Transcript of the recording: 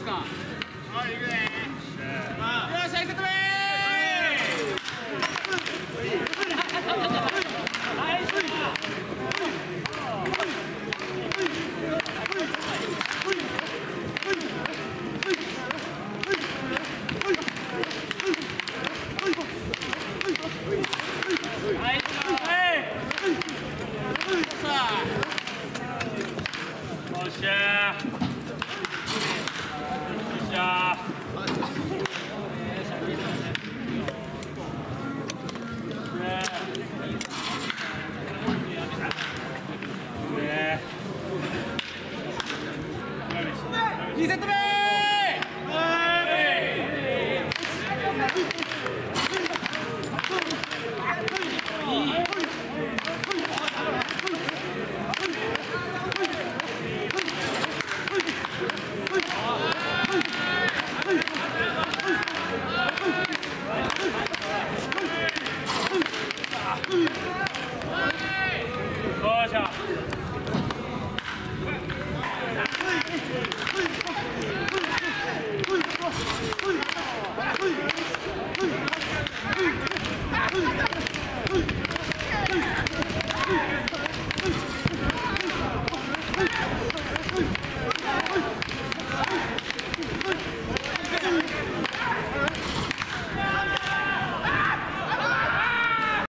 ですか？はい行くねよしはいセットしゃ2セット目